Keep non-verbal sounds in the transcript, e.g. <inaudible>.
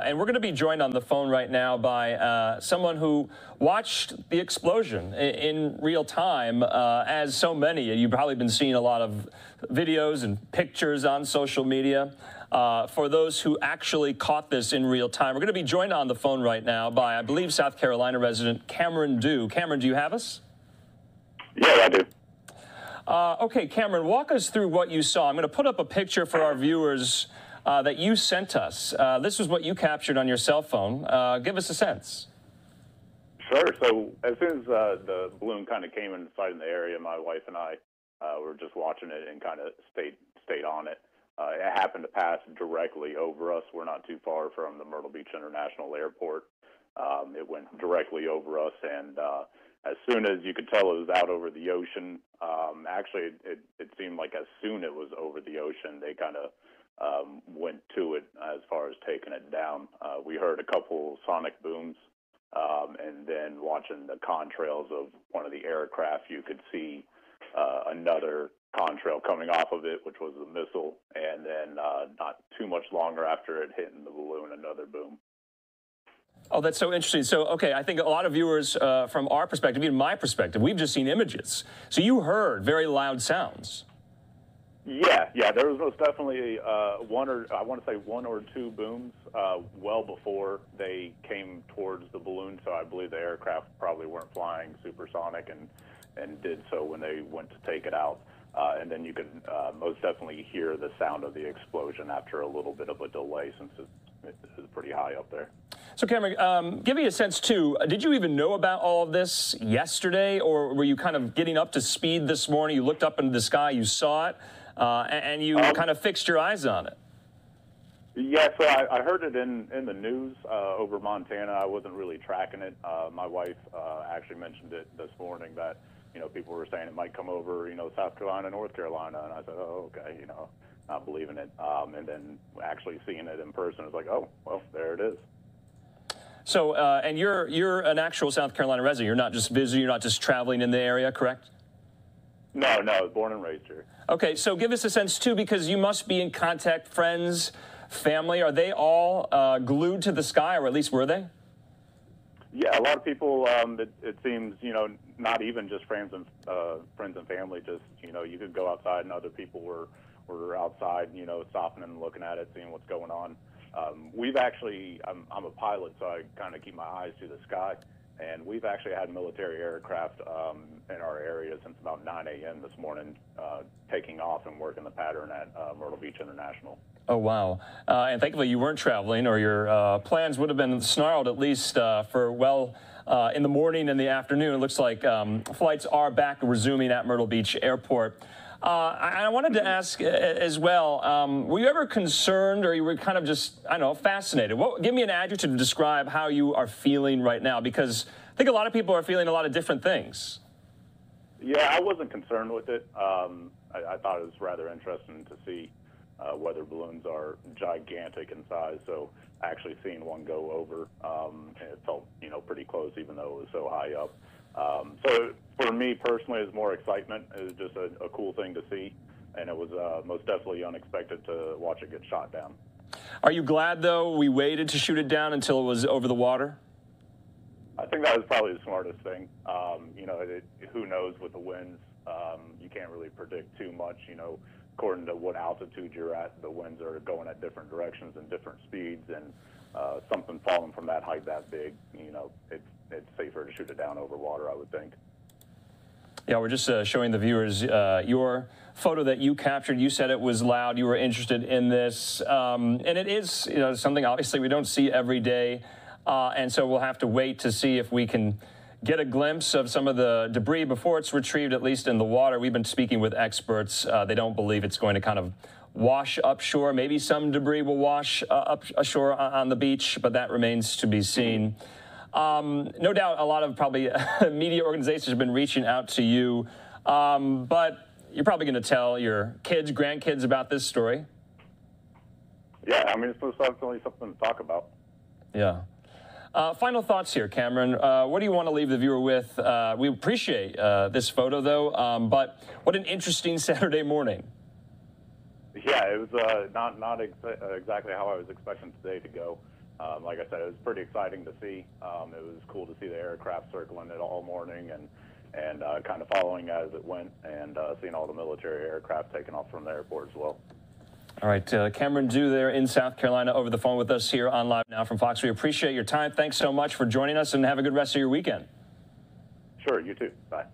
And we're going to be joined on the phone right now by uh, someone who watched the explosion in, in real time, uh, as so many. You've probably been seeing a lot of videos and pictures on social media. Uh, for those who actually caught this in real time, we're going to be joined on the phone right now by, I believe, South Carolina resident Cameron Dew. Cameron, do you have us? Yeah, I do. Uh, okay, Cameron, walk us through what you saw. I'm going to put up a picture for our viewers uh, that you sent us. Uh, this was what you captured on your cell phone. Uh, give us a sense. Sure. So as soon as uh, the balloon kind of came in sight in the area, my wife and I uh, were just watching it and kind of stayed stayed on it. It happened to pass directly over us. We're not too far from the Myrtle Beach International Airport. Um, it went directly over us, and as soon as you could tell it was out over the ocean, um, actually, it, it seemed like as soon it was over the ocean, they kind of um, went to it as far as taking it down. Uh, we heard a couple sonic booms, um, and then watching the contrails of one of the aircraft, you could see uh, another contrail coming off of it, which was a missile, and then uh, not too much longer after it hit in the balloon, another boom. Oh, that's so interesting. So, okay, I think a lot of viewers, uh, from our perspective, even my perspective, we've just seen images. So you heard very loud sounds. Yeah, yeah, there was most definitely uh, one or I want to say one or two booms uh, well before they came towards the balloon. So I believe the aircraft probably weren't flying supersonic and and did so when they went to take it out. Uh, and then you could uh, most definitely hear the sound of the explosion after a little bit of a delay since it is pretty high up there. So, Cameron, um, give me a sense too. Did you even know about all of this yesterday, or were you kind of getting up to speed this morning? You looked up into the sky, you saw it, uh, and you um, kind of fixed your eyes on it. Yeah, so I, I heard it in, in the news uh, over Montana. I wasn't really tracking it. Uh, my wife uh, actually mentioned it this morning that you know people were saying it might come over you know South Carolina, North Carolina, and I said, oh okay, you know, not believing it. Um, and then actually seeing it in person, it's like, oh well, there it is. So, uh, and you're you're an actual South Carolina resident. You're not just visiting. You're not just traveling in the area, correct? No, no, born and raised here. Okay, so give us a sense too, because you must be in contact, friends, family. Are they all uh, glued to the sky, or at least were they? Yeah, a lot of people. Um, it, it, seems you know, not even just friends and uh, friends and family. Just you know, you could go outside, and other people were were outside, you know, stopping and looking at it, seeing what's going on. Um, we've actually, I'm, I'm a pilot, so I kind of keep my eyes to the sky. And we've actually had military aircraft um, in our area since about 9 a.m. this morning, uh, taking off and working the pattern at uh, Myrtle Beach International. Oh, wow. Uh, and thankfully you weren't traveling, or your uh, plans would have been snarled at least uh, for well uh, in the morning and the afternoon. It looks like um, flights are back resuming at Myrtle Beach Airport. Uh, I, I, wanted to ask uh, as well, um, were you ever concerned or you were kind of just, I don't know, fascinated? What, give me an adjective to describe how you are feeling right now because I think a lot of people are feeling a lot of different things. Yeah, I wasn't concerned with it. Um, I, I, thought it was rather interesting to see uh, weather balloons are gigantic in size. So actually seeing one go over, um, it felt you know pretty close, even though it was so high up. Um, so for me personally, it's more excitement. It was just a, a cool thing to see, and it was uh, most definitely unexpected to watch it get shot down. Are you glad though we waited to shoot it down until it was over the water? I think that was probably the smartest thing. Um, you know, it, who knows with the winds? Um, you can't really predict too much. You know, according to what altitude you're at, the winds are going at different directions and different speeds, and uh, something falling from that height that big, you know, it's it's safer to shoot it down over water, I would think. Yeah, we're just uh, showing the viewers uh, your photo that you captured. You said it was loud. You were interested in this, um, and it is you know something obviously we don't see every day, uh, and so we'll have to wait to see if we can get a glimpse of some of the debris before it's retrieved, at least in the water. We've been speaking with experts. Uh, they don't believe it's going to kind of wash upshore. Maybe some debris will wash uh, up ashore on the beach, but that remains to be seen. Um, no doubt a lot of probably <laughs> media organizations have been reaching out to you, um, but you're probably going to tell your kids, grandkids about this story. Yeah, I mean, it's definitely something to talk about. Yeah. Uh, final thoughts here, Cameron. Uh, what do you want to leave the viewer with? Uh, we appreciate uh, this photo, though, um, but what an interesting <laughs> Saturday morning. Yeah, it was uh, not not ex exactly how I was expecting today to go. Um, like I said, it was pretty exciting to see. Um, it was cool to see the aircraft circling it all morning and and uh, kind of following as it went, and uh, seeing all the military aircraft taking off from the airport as well. All right, uh, Cameron Dew there in South Carolina over the phone with us here on Live Now from Fox. We appreciate your time. Thanks so much for joining us, and have a good rest of your weekend. Sure, you too. Bye.